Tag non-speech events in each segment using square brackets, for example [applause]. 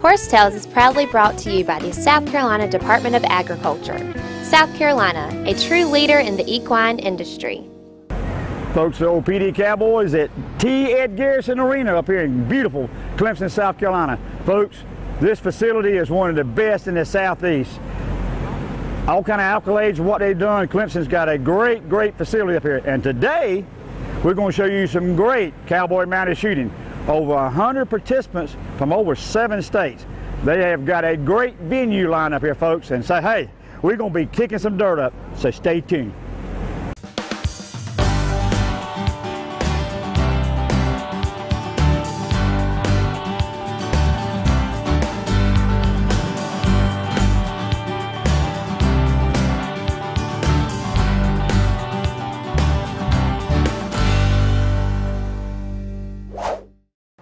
Horse Tales is proudly brought to you by the South Carolina Department of Agriculture. South Carolina, a true leader in the equine industry. Folks, the old Pee Dee Cowboys at T. Ed Garrison Arena up here in beautiful Clemson, South Carolina. Folks, this facility is one of the best in the Southeast. All kind of accolades what they've done. Clemson's got a great, great facility up here. And today, we're going to show you some great cowboy mounted shooting. Over 100 participants from over seven states. They have got a great venue line up here, folks, and say, hey, we're going to be kicking some dirt up, so stay tuned.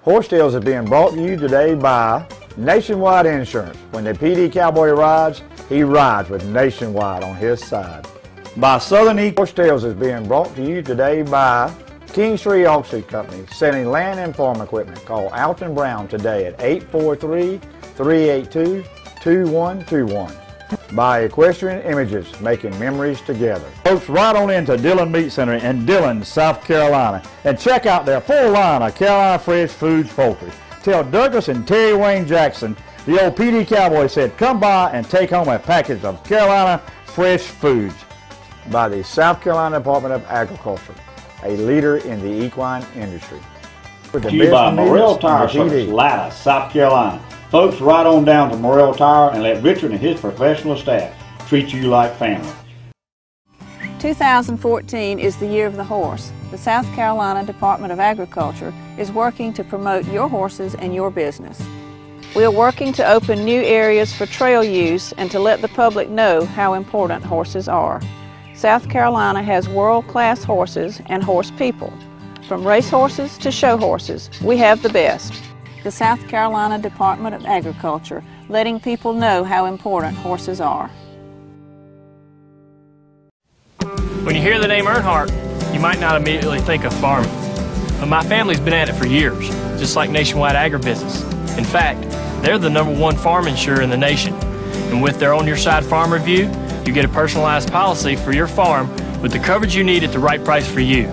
Horse Tales is being brought to you today by Nationwide Insurance. When the Pee Dee Cowboy rides, he rides with Nationwide on his side. By Southern East Horse Tales is being brought to you today by Kingstree Auction Company, selling land and farm equipment. Call Alton Brown today at 843-382-2121 by Equestrian Images, making memories together. Folks, right on into Dillon Meat Center in Dillon, South Carolina, and check out their full line of Carolina Fresh Foods Poultry. Tell Douglas and Terry Wayne Jackson, the old Pee Dee Cowboy said, come by and take home a package of Carolina Fresh Foods by the South Carolina Department of Agriculture, a leader in the equine industry. With the you by Morrell Tire Service, Latta, South Carolina. Folks, ride on down to Morrell Tire and let Richard and his professional staff treat you like family. 2014 is the year of the horse. The South Carolina Department of Agriculture is working to promote your horses and your business. We are working to open new areas for trail use and to let the public know how important horses are. South Carolina has world-class horses and horse people. From race horses to show horses, we have the best the South Carolina Department of Agriculture, letting people know how important horses are. When you hear the name Earnhardt, you might not immediately think of farming. But my family's been at it for years, just like Nationwide Agribusiness. In fact, they're the number one farm insurer in the nation. And with their On Your Side Farm Review, you get a personalized policy for your farm with the coverage you need at the right price for you.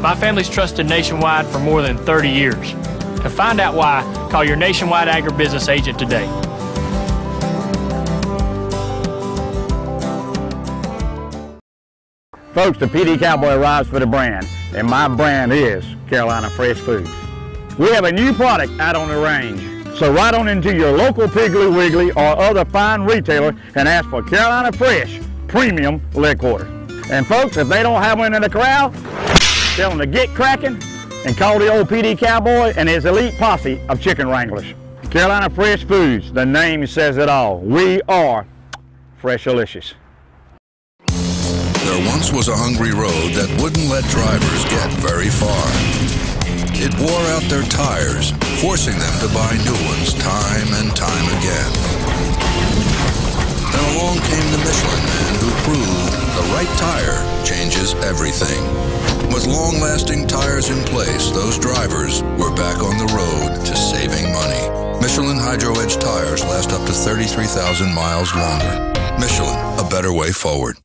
My family's trusted Nationwide for more than 30 years. To find out why, call your nationwide agribusiness agent today. Folks, the Pee Dee Cowboy arrives for the brand, and my brand is Carolina Fresh Foods. We have a new product out on the range. So ride on into your local Piggly Wiggly or other fine retailer and ask for Carolina Fresh Premium Leg Quarter. And folks, if they don't have one in the corral, tell them to get cracking and call the old Pee Dee Cowboy and his elite posse of chicken wranglers. Carolina Fresh Foods, the name says it all. We are Freshalicious. There once was a hungry road that wouldn't let drivers get very far. It wore out their tires, forcing them to buy new ones time and time again. Then along came the Michelin man who proved the right tire changes everything. With long-lasting tires in place, those drivers were back on the road to saving money. Michelin Hydro Edge tires last up to 33,000 miles longer. Michelin, a better way forward.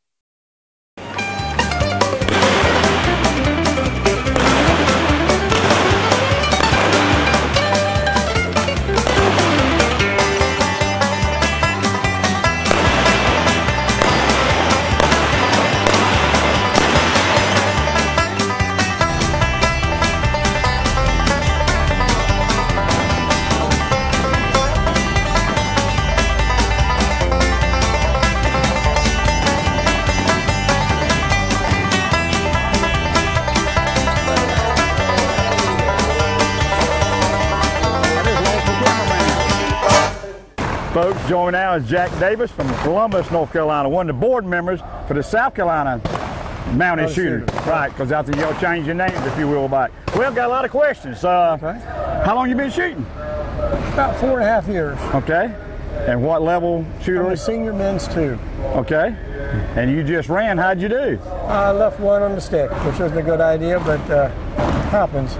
Folks, joining now is Jack Davis from Columbus, North Carolina, one of the board members for the South Carolina Mounted oh, Shooter. Right, because I think y'all change your names, if you will, back. Well, got a lot of questions. Uh, okay. How long you been shooting? About four and a half years. Okay. And what level shooter? I'm senior men's two. Okay. And you just ran. How'd you do? I left one on the stick, which wasn't a good idea, but uh, happens.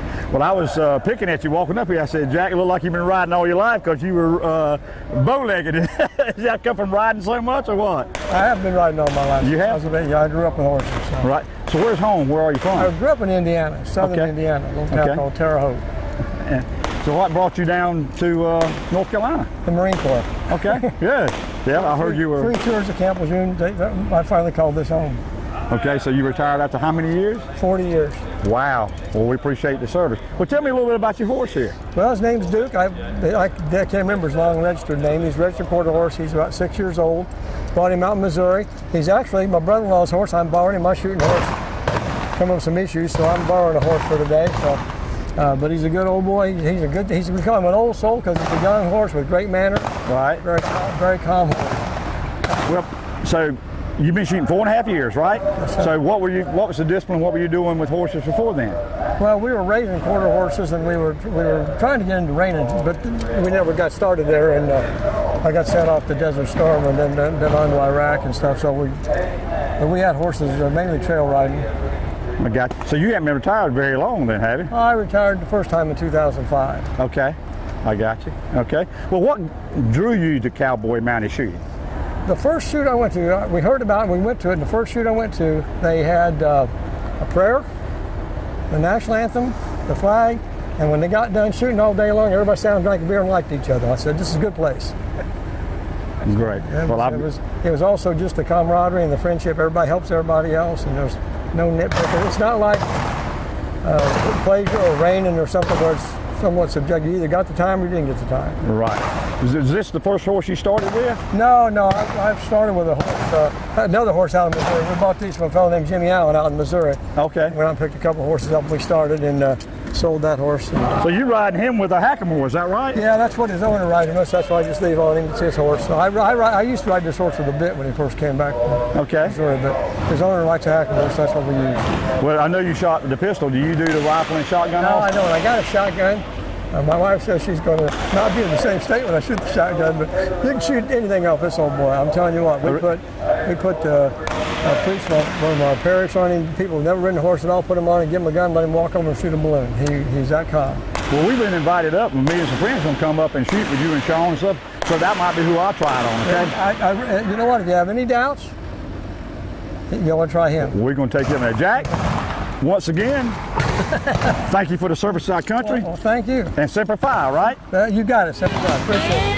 [laughs] Well, I was uh, picking at you walking up here. I said, Jack, you look like you've been riding all your life because you were uh, bow-legged. [laughs] Does that come from riding so much or what? I have been riding all my life. You have? I, was a bit, yeah, I grew up with horses. So. Right. So where's home? Where are you from? I grew up in Indiana, southern Okay. Indiana, a little town Okay. called Terre Haute, so what brought you down to uh, North Carolina? the Marine Corps. Okay, [laughs] good. Yeah, I heard you were. Three tours of Camp Lejeune. I finally called this home. Okay, so you retired after how many years? 40 years. Wow. Well, we appreciate the service. Well, tell me a little bit about your horse here. Well, his name's Duke. I, I, I can't remember his long registered name. He's a registered quarter horse. He's about six years old. Bought him out in Missouri. He's actually my brother-in-law's horse. I'm borrowing him. My shooting horse. Come up with some issues, so I'm borrowing a horse for today. So, uh, but he's a good old boy. He's a good. He's become an old soul because he's a young horse with great manner. Right. Very, calm- very calm horse. Well, so you've been shooting four and a half years, right? So what were you? What was the discipline? What were you doing with horses before then? Well, we were raising quarter horses, and we were we were trying to get into reining, but we never got started there. And uh, I got sent off to Desert Storm, and then then, then on to Iraq and stuff. So we but we had horses uh, mainly trail riding. I got. you. So you haven't been retired very long then, have you? I retired the first time in 2005. Okay. I got you. Okay. Well, what drew you to cowboy mounted shooting? The first shoot I went to, uh, we heard about it, we went to it. And the first shoot I went to, they had uh, a prayer, the national anthem, the flag, and when they got done shooting all day long, everybody sat and drank a beer and liked each other. I said, "This is a good place." Great. It well, it was it was also just the camaraderie and the friendship. Everybody helps everybody else, and there's no nitpicking. It's not like uh, pleasure or reining or something where it's somewhat subjective. You either got the time or you didn't get the time. right. Is, is this the first horse you started with? No, no, I, I've started with a horse, uh, another horse out in Missouri. We bought these from a fellow named Jimmy Allen out in Missouri. Okay. Out and picked a couple horses up. We started and uh, sold that horse. And, So you riding him with a hackamore? Is that right? yeah, that's what his owner rides him. That's why I just leave on him. It's his horse. So I, I, I used to ride this horse with a bit when he first came back from Okay. Missouri, but his owner likes a hackamore, horse. That's what we use. Well, I know you shot the pistol. Do you do the rifle and shotgun? No, I also? don't. I got a shotgun. Uh, my wife says she's going to not be in the same state when I shoot the shotgun, but you can shoot anything off this old boy. I'm telling you what, we put we put uh, a priest from, from our parish on him. People who've never ridden a horse at all, put him on and give him a gun, let him walk over and shoot a balloon. He, he's that calm. Well, we've been invited up, and me and some friends gonna come up and shoot with you and Sean and stuff. So that might be who I'll try it on. Okay. I, I, you know what? If you have any doubts, you want to try him. We're gonna take him there, Jack. Once again, thank you for the service to our country Well, thank you. and Semper Fi, right? Uh, you got it. I appreciate it.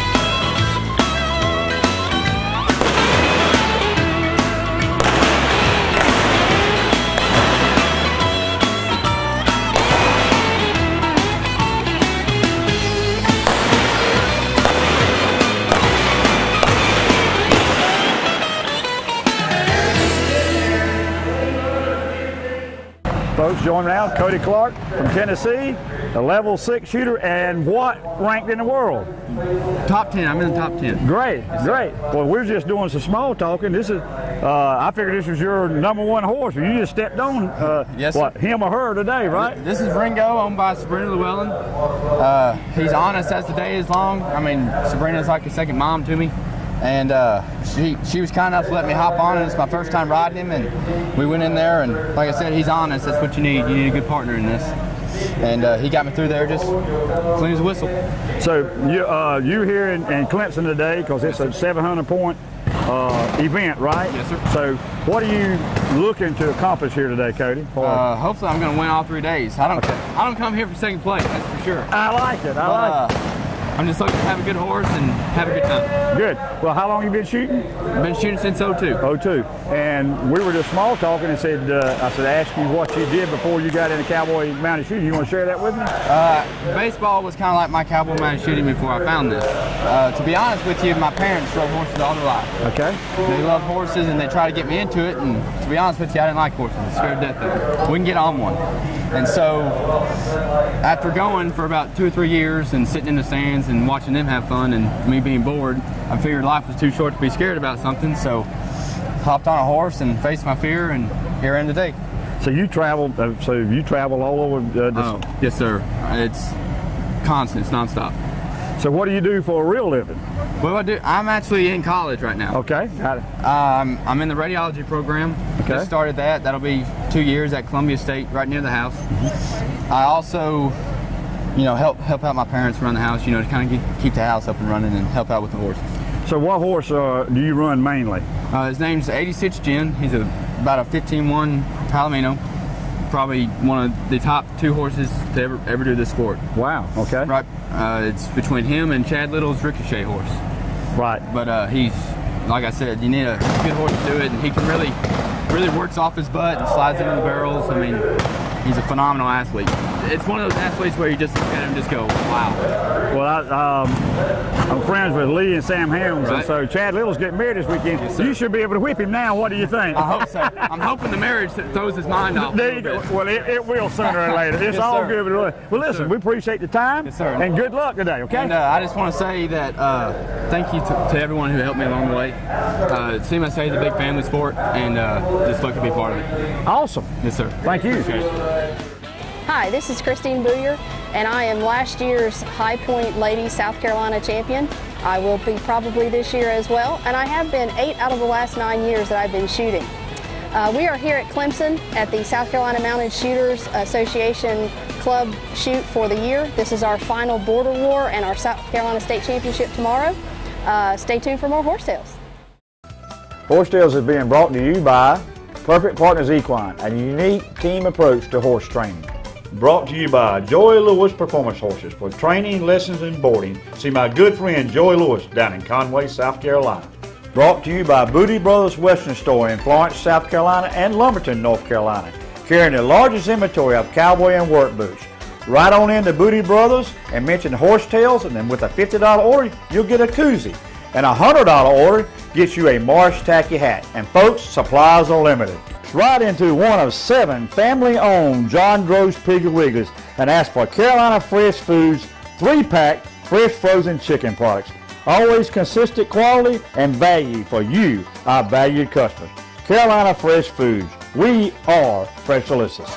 Folks, join now, Cody Clark from Tennessee, a level six shooter, and what ranked in the world? Top 10. I'm in the top 10. Great, great. Well, we're just doing some small talking. This is, uh, I figured this was your number one horse. You just stepped on, uh, Yes, what, sir. him or her today, right? This is Ringo, owned by Sabrina Llewellyn. Uh, he's honest as the day is long. I mean, Sabrina's like a second mom to me. And uh, she she was kind enough to let me hop on, and it's my first time riding him. And we went in there, and like I said, he's honest. That's what you need. You need a good partner in this. And uh, he got me through there just clean as a whistle. So you uh, you here in, in Clemson today because it's a 700 point uh, event, right? Yes, sir. So what are you looking to accomplish here today, Cody? Uh, hopefully, I'm going to win all three days. I don't I don't come here for second place, that's for sure. I like it. I like Uh, I'm just looking to have a good horse and have a good time. Good. Well, how long you been shooting? I've been shooting since 02. Oh, two. And we were just small talking and said, uh, I said, ask you what you did before you got into cowboy mounted shooting. You want to share that with me? Uh, baseball was kind of like my cowboy mounted shooting before I found this. Uh, to be honest with you, my parents rode horses all their life. Okay. They love horses and they try to get me into it. And to be honest with you, I didn't like horses. I scared to death of them. We can get on one. And so, after going for about two or three years and sitting in the stands and watching them have fun and me being bored, I figured life was too short to be scared about something. So, hopped on a horse and faced my fear, and here I am today. So you travel. Uh, so you travel all over. Uh, Oh, yes, sir. It's constant. It's nonstop. So what do you do for a real living? Well, I do? I'm actually in college right now. Okay. Got it. Um, I'm in the radiology program. Okay. Just started that. That'll be two years at Columbia State, right near the house. I also you know, help help out my parents around the house. You know, to kind of keep the house up and running and help out with the horses. So what horse uh, do you run mainly? Uh, his name's 86 Gin. He's a about a 15-1 Palomino. Probably one of the top two horses to ever ever do this sport. Wow. Okay. Right. Uh, it's between him and Chad Little's Ricochet horse. Right. But uh, he's like I said, you need a good horse to do it, and he can really really works off his butt and slides into the barrels. I mean, he's a phenomenal athlete. It's one of those athletes where you just look at him and just go, wow. Well, I, um, I'm friends with Lee and Sam Helms, Right. and so Chad Little's getting married this weekend. Yes, you should be able to whip him now. What do you think? I hope so. I'm hoping the marriage throws his mind off. There you go. Well, it, it will sooner or later. It's Yes, all sir. good. Well, listen, sir. we appreciate the time Yes, sir. and good luck today, okay? And uh, I just want to say that uh, thank you to, to everyone who helped me along the way. Uh, CMSA is a big family sport, and uh, just lucky to be part of it. awesome. Yes, sir. Thank you. Hi, this is Christine Booyer, and I am last year's High Point Lady South Carolina champion. I will be probably this year as well, and I have been eight out of the last nine years that I've been shooting. Uh, we are here at Clemson at the South Carolina Mounted Shooters Association Club shoot for the year. This is our final border war and our South Carolina State Championship tomorrow. Uh, stay tuned for more horse tales. Horse Tales is being brought to you by Perfect Partners Equine, a unique team approach to horse training. Brought to you by Joy Lewis Performance Horses for training, lessons, and boarding. See my good friend Joy Lewis down in Conway, South Carolina. Brought to you by Booty Brothers Western Store in Florence, South Carolina and Lumberton, North Carolina, carrying the largest inventory of cowboy and work boots. Right on into Booty Brothers and mention Horse Tales, and then with a $50 order, you'll get a koozie. And a $100 order gets you a Marsh Tacky hat. And folks, supplies are limited. Right into one of seven family-owned John Gross Piggly Wigglies and ask for Carolina Fresh Foods 3-pack fresh frozen chicken products. Always consistent quality and value for you, our valued customers. Carolina Fresh Foods. We are Fresh Delicious.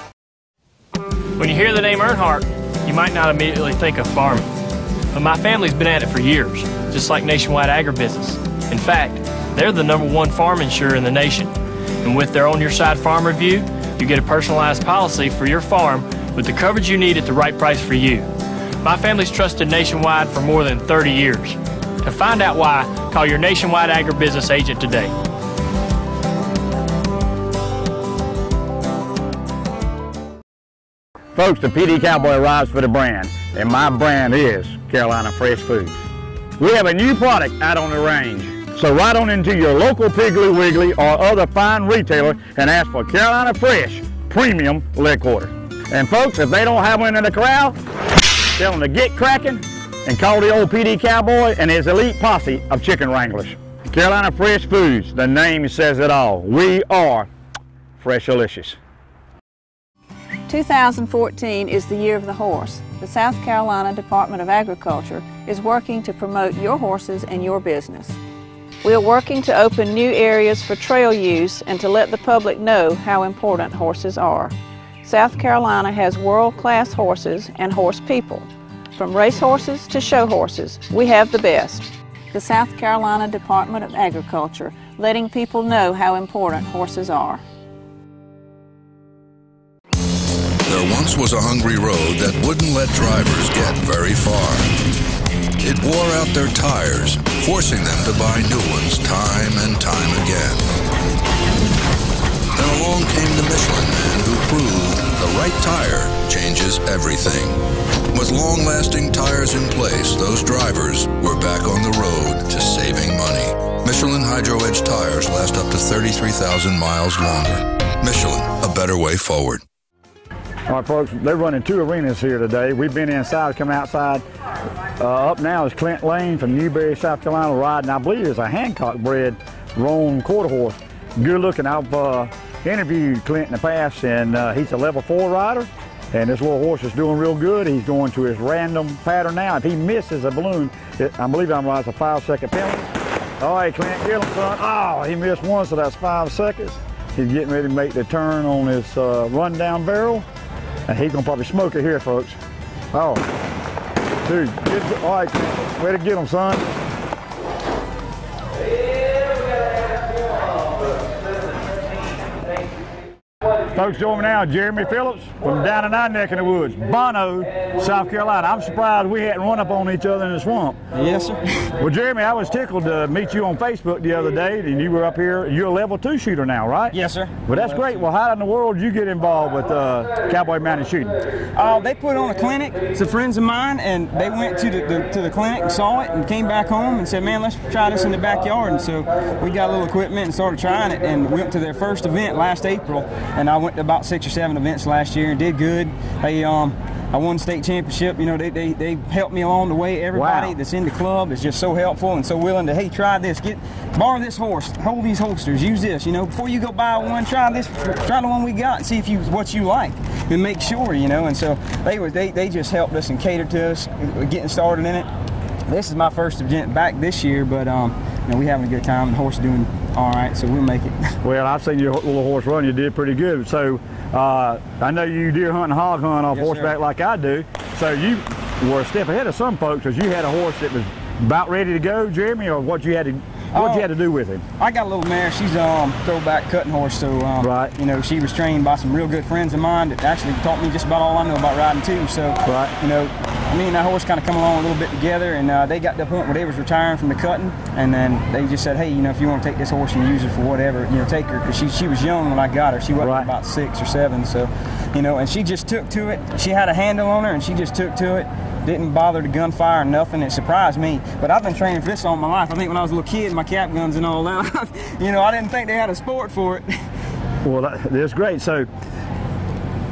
When you hear the name Earnhardt, you might not immediately think of farming. But my family's been at it for years, just like Nationwide Agribusiness. In fact, they're the number one farm insurer in the nation. And with their On Your Side Farm Review, you get a personalized policy for your farm with the coverage you need at the right price for you. My family's trusted Nationwide for more than 30 years. To find out why, call your Nationwide Agribusiness agent today. Folks, the Pee Dee Cowboy arrives for the brand, and my brand is Carolina Fresh Foods. We have a new product out on the range. So right on into your local Piggly Wiggly or other fine retailer and ask for Carolina Fresh Premium Leg Quarter. And folks, if they don't have one in the corral, tell them to get cracking and call the old Pee Dee Cowboy and his elite posse of chicken wranglers. Carolina Fresh Foods, the name says it all. We are Fresh Delicious. 2014 is the year of the horse. The South Carolina Department of Agriculture is working to promote your horses and your business. We are working to open new areas for trail use and to let the public know how important horses are. South Carolina has world-class horses and horse people. From race horses to show horses, we have the best. The South Carolina Department of Agriculture, letting people know how important horses are. Once was a hungry road that wouldn't let drivers get very far. It wore out their tires, forcing them to buy new ones time and time again. Then along came the Michelin man who proved the right tire changes everything. With long-lasting tires in place, those drivers were back on the road to saving money. Michelin Hydro Edge tires last up to 33,000 miles longer. Michelin, a better way forward. All right, folks, they're running two arenas here today. We've been inside, come outside. Uh, up now is Clint Lane from Newberry, South Carolina, riding, I believe it's a Hancock bred roan quarter horse. Good looking. I've uh, interviewed Clint in the past, and uh, he's a level four rider. And this little horse is doing real good. He's going to his random pattern now. If he misses a balloon, it, I believe I'm right, it's a five second penalty. All right, Clint, get him, son. Oh, he missed one, so that's five seconds. He's getting ready to make the turn on his uh, rundown barrel. And he's gonna probably smoke it here, folks. Oh, dude, get, all right, way to get him, son. Folks, join me now, Jeremy Phillips from down in our neck in the woods, Bonneau, South Carolina. I'm surprised we hadn't run up on each other in the swamp. Yes, sir. Well, Jeremy, I was tickled to meet you on Facebook the other day, and you were up here. You're a level two shooter now, right? Yes, sir. Well, that's great. Well, how in the world did you get involved with uh, Cowboy Mounted Shooting? Uh, they put on a clinic. Some friends of mine, and they went to the, the, to the clinic and saw it, and came back home and said, "Man, let's try this in the backyard." And so we got a little equipment and started trying it, and went to their first event last April. And I went to about six or seven events last year and did good. They um, I won state championship. You know, they, they, they helped me along the way. Everybody Wow. that's in the club is just so helpful and so willing to, hey, try this, get borrow this horse, hold these holsters, use this. You know, before you go buy one, try this, try the one we got and see if you what you like, and make sure. You know, and so they was they they just helped us and catered to us uh, getting started in it. This is my first event back this year, but um, you know, we having a good time. The horse doing all right, so we'll make it. [laughs] Well, I've seen your little horse run. You did pretty good. So uh, I know you deer hunt and hog hunt off Yes, horseback sir. like I do. So you were a step ahead of some folks because you had a horse that was about ready to go, Jeremy, or what you had to what Oh. you had to do with him. I got a little mare. She's um throwback cutting horse, so um, Right. You know, she was trained by some real good friends of mine that actually taught me just about all I know about riding too. So Right. you know, me and that horse kind of come along a little bit together, and uh, they got to the point where they was retiring from the cutting, and then they just said, hey, you know, if you want to take this horse and use it for whatever, you know, take her because she she was young when I got her. She wasn't Right. about six or seven, so you know, and she just took to it. She had a handle on her, and she just took to it. Didn't bother to gunfire or nothing. It surprised me. But I've been training for this all my life. I think when I was a little kid, my cap guns and all that. [laughs] you know, I didn't think they had a sport for it. [laughs] Well, that, that's great. So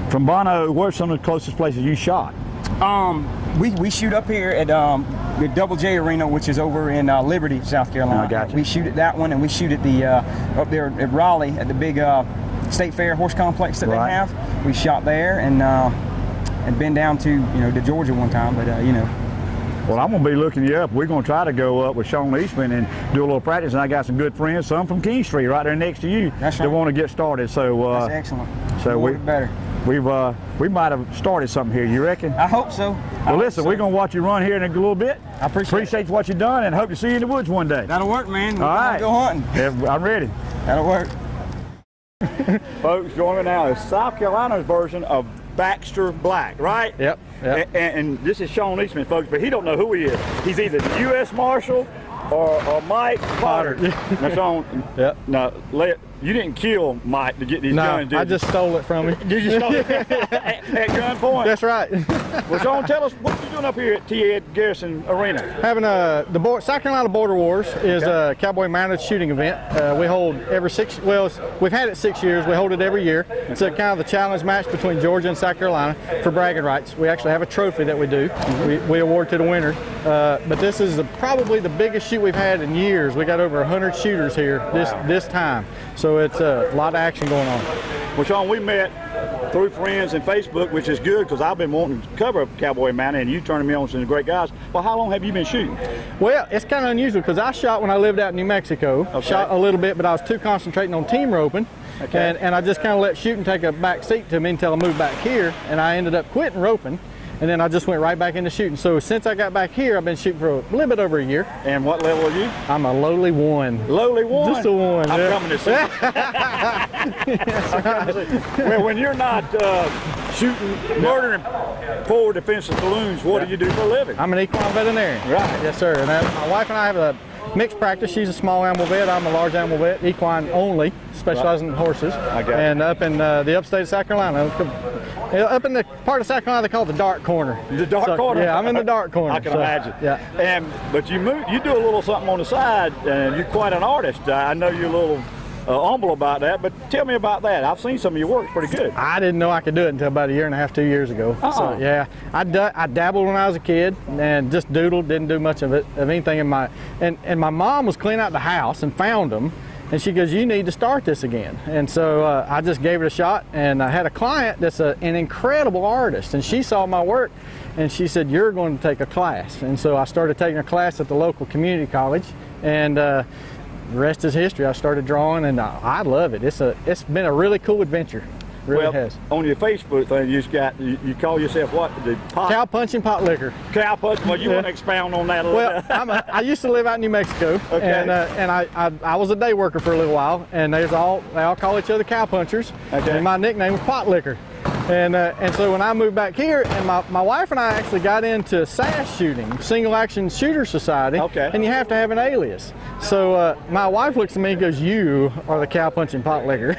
from Bonneau, where's some of the closest places you shot? Um, we, we shoot up here at um, the Double J Arena, which is over in uh, Liberty, South Carolina. I got you. We shoot at that one, and we shoot at the uh, up there at Raleigh at the big uh, State Fair horse complex that Right. they have. We shot there, and uh, and been down to you know to Georgia one time, but uh, you know. Well, I'm going to be looking you up. We're going to try to go up with Sean Eastman and do a little practice. And I got some good friends, some from Kingstree, right there next to you, That's that right. want to get started. So, uh, That's excellent. so we better. We've uh, we might have started something here. You reckon? I hope so. I Well, listen, so. we're going to watch you run here in a little bit. I appreciate it. Appreciate what you've done and hope to see you in the woods one day. That'll work, man. We're All. Go hunting. Yeah, I'm ready. That'll work. [laughs] Folks, join me now. It's South Carolina's version of Baxter Black, right? Yep, yep. And, and, this is Sean Eastman, folks, but he don't know who he is. He's either the U.S. Marshal or, or Mike Potter. [laughs] now, Sean, Yep. now, let, you didn't kill Mike to get these No, guns, did I you? just stole it from him. Did you start [laughs] at, at gunpoint? That's right. Well, Sean, tell us what you're doing up here at T. Ed Garrison Arena. Having a the Bo- South Carolina Border Wars is a cowboy mounted shooting event. Uh, we hold every six. Well, we've had it six years. We hold it every year. It's a kind of the challenge match between Georgia and South Carolina for bragging rights. We actually have a trophy that we do. We, we award to the winner. Uh, but this is the, probably the biggest shoot we've had in years. We got over 100 shooters here this this time. So it's a lot of action going on. Well, Sean, we met through friends and Facebook, which is good because I've been wanting to cover Cowboy Mounted, and you turning me on to some great guys. Well, how long have you been shooting? Well, it's kind of unusual because I shot when I lived out in New Mexico. Okay. Shot a little bit, but I was too concentrating on team roping. Okay. And, and I just kind of let shooting take a back seat to me until I moved back here. And I ended up quitting roping. And then I just went right back into shooting. So since I got back here, I've been shooting for a little bit over a year. And what level are you? I'm a lowly one. Lowly one. Just a one. I'm yeah. coming to see. I'm coming to see. Well, when you're not uh, shooting, murdering forward defensive balloons, what do you do for a living? I'm an equine veterinarian. Right. Yes, sir. And my wife and I have a mixed practice. She's a small animal vet. I'm a large animal vet, equine only, specializing in horses. I got it. And up in uh, the upstate of South Carolina, up in the part of South Carolina they call it the dark corner. The dark So, corner. Yeah, I'm in the dark corner. I can so, imagine. Yeah. And but you move, you do a little something on the side, and you're quite an artist. I know you're a little uh, humble about that, but tell me about that. I've seen some of your work. Pretty good. I didn't know I could do it until about a year and a half, two years ago. Oh. So yeah, I, du- I dabbled when I was a kid and just doodled, didn't do much of it, of anything in my, and, and my mom was cleaning out the house and found them. And she goes, you need to start this again. And so uh, I just gave it a shot and I had a client that's a, an incredible artist and she saw my work and she said, you're going to take a class. And so I started taking a class at the local community college and uh, the rest is history. I started drawing and I, I love it. It's a, it's been a really cool adventure. Really well, has. On your Facebook thing, you just got you, you call yourself what? The pot, Cow punching pot liquor. cow punch. Well, you Yeah. want to expound on that a little Well, bit? A, I used to live out in New Mexico, Okay. and uh, and I, I I was a day worker for a little while, and there's all they all call each other cow punchers, Okay. and my nickname was pot liquor, and uh, and so when I moved back here, and my, my wife and I actually got into SAS shooting, single action shooter society, Okay. and you have to have an alias. So uh, my wife looks at me and goes, "You are the cow punching pot liquor,"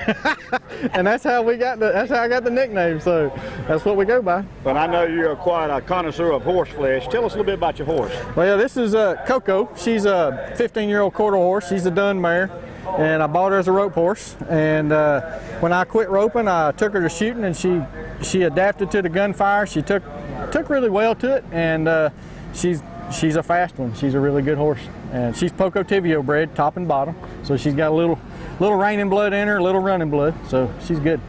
[laughs] and that's how we got the that's how I got the nickname. So that's what we go by. but I know you're quite a connoisseur of horse flesh. Tell us a little bit about your horse. Well, yeah, this is uh, Coco. She's a 15-year-old quarter horse. She's a dun mare, and I bought her as a rope horse. And uh, when I quit roping, I took her to shooting, and she she adapted to the gunfire. She took took really well to it, and uh, she's she's a fast one. She's a really good horse, and she's Poco Tivio bred, top and bottom. So she's got a little little reining blood in her, a little running blood. So she's good.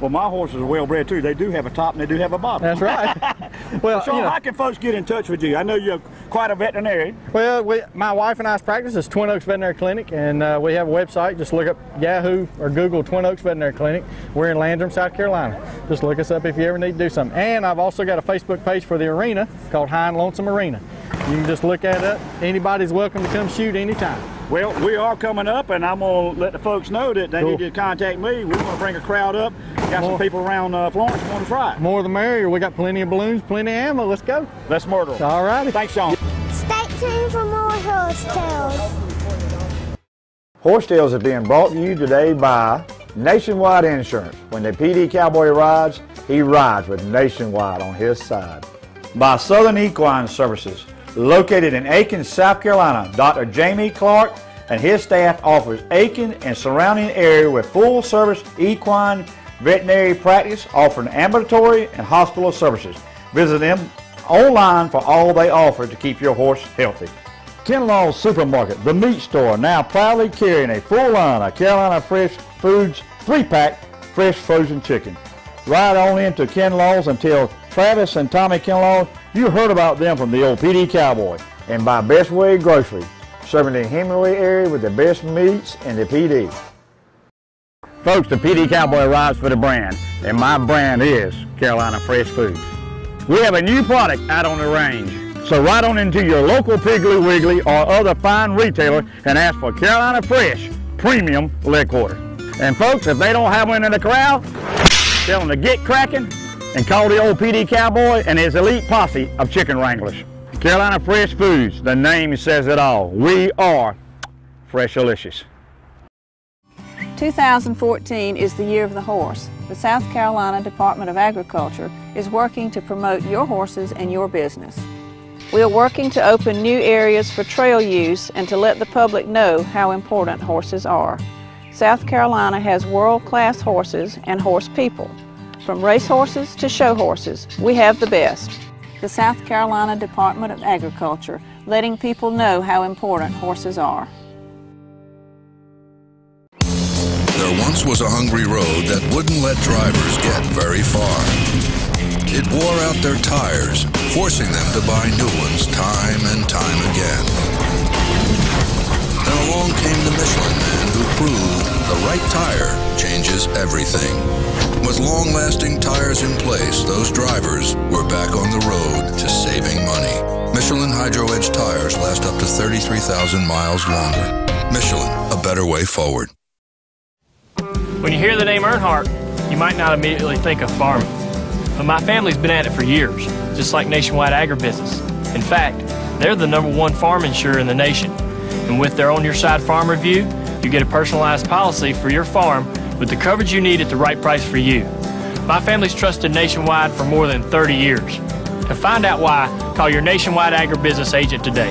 Well, my horses are well bred too. They do have a top and they do have a bottom. That's right. [laughs] well, Sean, you know, how can folks get in touch with you? I know you're quite a veterinarian. Well, we, my wife and I's practice is Twin Oaks Veterinary Clinic, and uh, we have a website. Just look up Yahoo or Google Twin Oaks Veterinary Clinic. We're in Landrum, South Carolina. Just look us up if you ever need to do something. And I've also got a Facebook page for the arena called High and Lonesome Arena. You can just look at it. Anybody's welcome to come shoot anytime. Well, we are coming up, and I'm going to let the folks know that they Cool. need to contact me. We're going to bring a crowd up. Got some people around uh, Florence want to try. More the merrier. We got plenty of balloons, plenty of ammo. Let's go. Let's murder 'em. All righty. Thanks, Sean. Stay tuned for more horse tales. Horse Tales is being brought to you today by Nationwide Insurance. When the Pee Dee Cowboy rides, he rides with Nationwide on his side. By Southern Equine Services. Located in Aiken, South Carolina, Dr. Jamie Clark and his staff offers Aiken and surrounding area with full service equine veterinary practice offering ambulatory and hospital services. Visit them online for all they offer to keep your horse healthy. Kinlaw Supermarket, the meat store, now proudly carrying a full line of Carolina Fresh Foods three-pack fresh frozen chicken. Ride on into Kinlaw's tell Travis and Tommy Kinlaw you heard about them from the old Pee Dee Cowboy. And by Best Way Grocery, serving the Hemingway area with the best meats in the Pee Dee. Folks, the Pee Dee Cowboy rides for the brand, and my brand is Carolina Fresh Foods. We have a new product out on the range. So ride on into your local Piggly Wiggly or other fine retailer and ask for Carolina Fresh Premium Leg Quarter. And folks, if they don't have one in the corral, tell them to get cracking and call the old Pee Dee Cowboy and his elite posse of chicken wranglers. Carolina Fresh Foods, the name says it all. We are Fresh Delicious. 2014 is the year of the horse. The South Carolina Department of Agriculture is working to promote your horses and your business. We are working to open new areas for trail use and to let the public know how important horses are. South Carolina has world-class horses and horse people. From race horses to show horses, we have the best. The South Carolina Department of Agriculture, letting people know how important horses are. There once was a hungry road that wouldn't let drivers get very far. It wore out their tires, forcing them to buy new ones time and time again. Then along came the Michelin man who proved the right tire changes everything. With long-lasting tires in place, those drivers were back on the road to saving money. Michelin Hydro Edge tires last up to 33,000 miles longer. Michelin, a better way forward. When you hear the name Earnhardt, you might not immediately think of farming. But my family's been at it for years, just like Nationwide Agribusiness. In fact, they're the number one farm insurer in the nation. And with their On Your Side Farm Review, you get a personalized policy for your farm with the coverage you need at the right price for you. My family's trusted Nationwide for more than 30 years. To find out why, call your Nationwide Agribusiness agent today.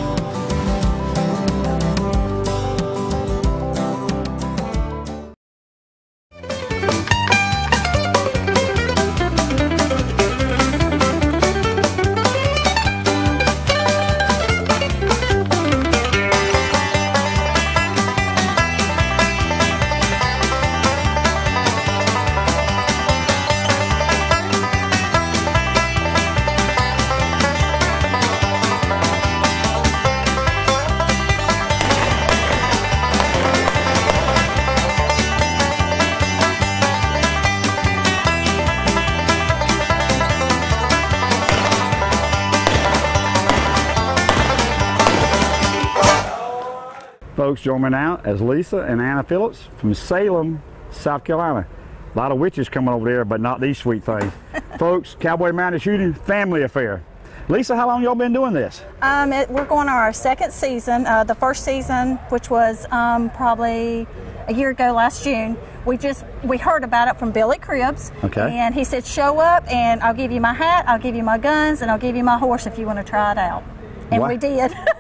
Folks, join me now as Lisa and Anna Phillips from Salem, South Carolina. A lot of witches coming over there, but not these sweet things. [laughs] Folks, Cowboy Mounted Shooting, family affair. Lisa, how long y'all been doing this? Um, it, we're going on our second season. Uh, the first season, which was um, probably a year ago last June, we just we heard about it from Billy Cribbs. Okay. And he said, "Show up, and I'll give you my hat, I'll give you my guns, and I'll give you my horse if you want to try it out." And Wow. we did. [laughs]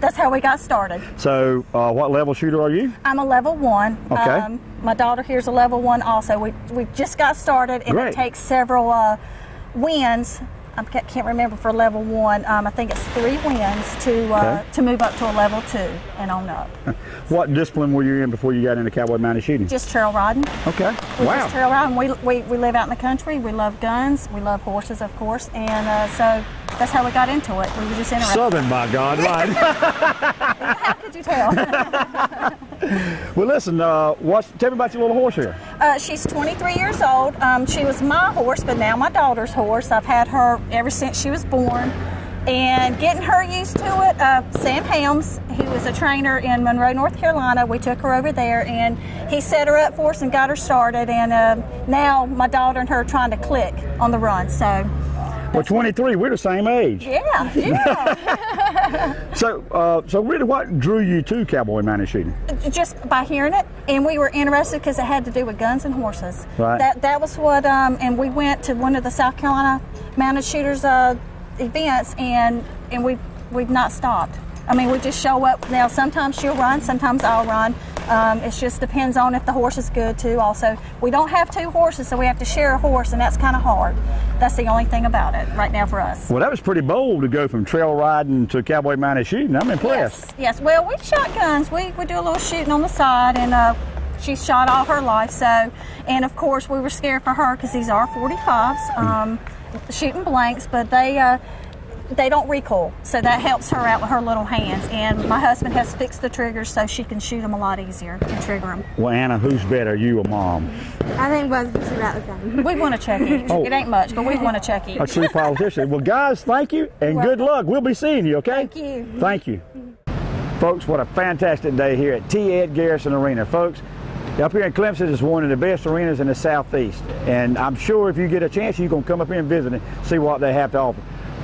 That's how we got started. So, uh, what level shooter are you? I'm a level one. Um, Okay. my daughter here's a level one also. We, we just got started, and Great. it takes several uh, wins. I can't remember for level one. Um, I think it's three wins to uh, Okay. to move up to a level two and on up. [laughs] What discipline were you in before you got into Cowboy Mounted Shooting? Just trail riding. Okay. We wow. just trail riding. We, we, we live out in the country. We love guns. We love horses, of course, and uh, so that's how we got into it. We were just interested. Southern, my God, right? [laughs] How could you tell? [laughs] well, listen, uh, what's, tell me about your little horse here. Uh, she's 23 years old. Um, she was my horse, but now my daughter's horse. I've had her ever since she was born. And getting her used to it, uh, Sam Helms, he was a trainer in Monroe, North Carolina. We took her over there and he set her up for us and got her started. And uh, now my daughter and her are trying to click on the run. So, Well, 23, we're the same age. yeah, yeah. [laughs] So, uh, so really, what drew you to Cowboy Mounted Shooting? just by hearing it, and we were interested because it had to do with guns and horses. Right. That that was what, um, and we went to one of the South Carolina Mounted Shooters uh, events, and and we we've not stopped. I mean, we just show up. Now, sometimes she'll run, sometimes I'll run. Um, it just depends on if the horse is good too. Also, we don't have two horses, so we have to share a horse, and that's kind of hard. That's the only thing about it right now for us. Well, that was pretty bold to go from trail riding to Cowboy Mounted Shooting. I'm impressed. Yes, yes. well, we've shot guns. We, we do a little shooting on the side, and uh, she's shot all her life. So, and of course, we were scared for her because these are 45s, um, shooting blanks, but they uh, they don't recoil, so that helps her out with her little hands. And my husband has fixed the triggers so she can shoot them a lot easier and trigger them. Well, Anna, who's better, you or mom? I think both of us are about the same. We want to check it. Oh. It ain't much, but we want to check it. A true politician. Well, guys, thank you and good luck. We'll be seeing you, okay? Thank you. Thank you. Folks, what a fantastic day here at T. Ed Garrison Arena. Folks, up here in Clemson is one of the best arenas in the Southeast. And I'm sure if you get a chance, you're going to come up here and visit and see what they have to offer.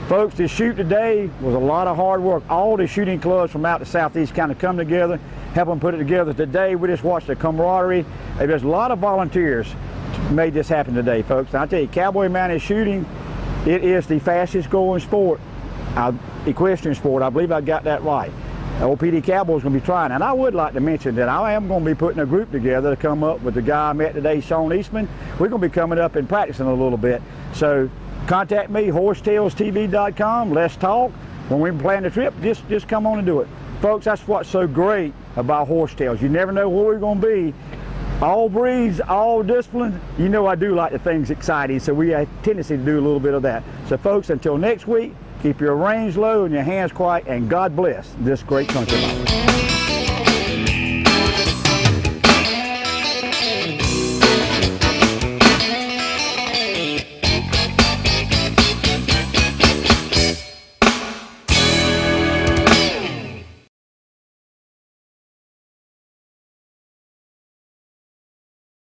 Folks, this shoot today was a lot of hard work. All the shooting clubs from out the Southeast kind of come together, help them put it together. Today, we just watched the camaraderie. There's a lot of volunteers made this happen today, folks. And I tell you, cowboy mounted shooting, it is the fastest growing sport, uh, equestrian sport. I believe I got that right. OPD Cowboys going to be trying. And I would like to mention that I am going to be putting a group together to come up with the guy I met today, Sean Eastman. We're going to be coming up and practicing a little bit. So contact me, horsetailstv.com. Let's talk. When we plan the trip, just, just come on and do it. Folks, that's what's so great about Horse Tales. You never know where we're going to be. All breeds, all discipline. You know I do like the things exciting, so we have a tendency to do a little bit of that. So folks, until next week, keep your reins low and your hands quiet, and God bless this great country.